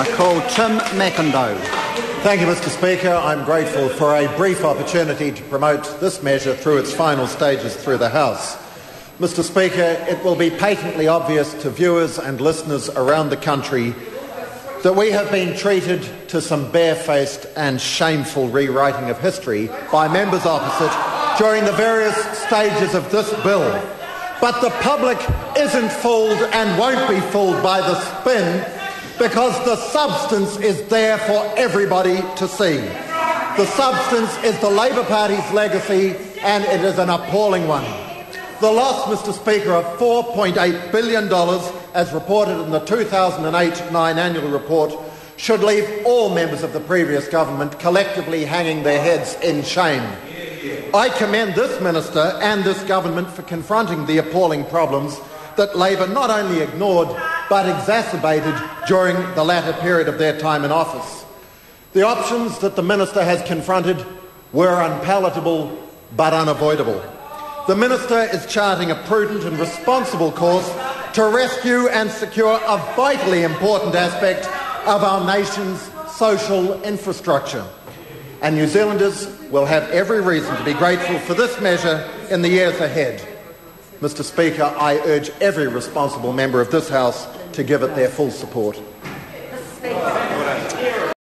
I call Tim Macindoe. Thank you, Mr Speaker. I'm grateful for a brief opportunity to promote this measure through its final stages through the House. Mr Speaker, it will be patently obvious to viewers and listeners around the country that we have been treated to some barefaced and shameful rewriting of history by members opposite during the various stages of this bill. But the public isn't fooled and won't be fooled by the spin because the substance is there for everybody to see. The substance is the Labour Party's legacy and it is an appalling one. The loss, Mr Speaker, of $4.8 billion, as reported in the 2008-9 annual report, should leave all members of the previous government collectively hanging their heads in shame. I commend this minister and this government for confronting the appalling problems that Labour not only ignored but exacerbated during the latter period of their time in office. The options that the minister has confronted were unpalatable but unavoidable. The Minister is charting a prudent and responsible course to rescue and secure a vitally important aspect of our nation's social infrastructure. And New Zealanders will have every reason to be grateful for this measure in the years ahead. Mr Speaker, I urge every responsible member of this House to give it their full support.